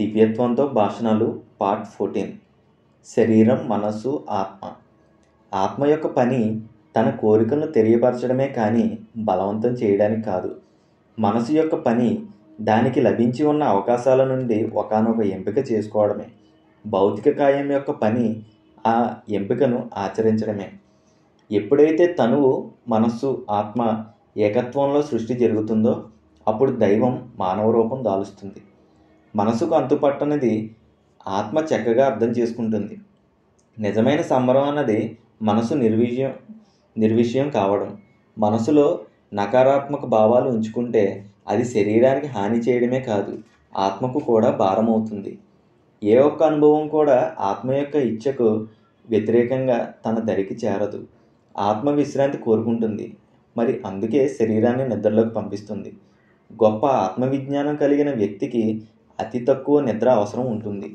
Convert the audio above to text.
దివ్యత్వంతో భాషణాలు part fourteen. శరీరం మనస్సు ఆత్మ. ఆత్మ యొక్క పని తన కోరికలను తెలియపరచడమే కానీ బలవంతం చేయడానికి కాదు. మనసు యొక్క పని దానికి లభించి ఉన్న అవకాశాల నుండి ఒకానొక ఎంపిక చేసుకోవడమే. భౌతిక కాయం యొక్క పని ఆ ఎంపికను ఆచరించడమే. ఎప్పుడైతే తనువు మనస్సు ఆత్మ ఏకత్వంలో సృష్టి జరుగుతుందో అప్పుడు దైవం మానవ రూపం దాలుస్తుంది. మనసుకు అంతుపట్టనిది ఆత్మ చక్కగా అర్థం చేసుకుంటుంది. నిజమైన సంబరం అన్నది మనసు నిర్విషయం నిర్విషయం కావడం. మనసులో నకారాత్మక భావాలు ఉంచుకుంటే అది శరీరానికి హాని చేయడమే కాదు ఆత్మకు కూడా భారం అవుతుంది. ఏ ఒక్క అనుభవం కూడా ఆత్మ యొక్క ఇచ్చకు వ్యతిరేకంగా తన దరికి చేరదు. ఆత్మ విశ్రాంతి కోరుకుంటుంది. మరి అందుకే శరీరాన్ని నిద్రలోకి పంపిస్తుంది. గొప్ప ఆత్మవిజ్ఞానం కలిగిన వ్యక్తికి అతి తక్కువ నిద్ర అవసరం ఉంటుంది.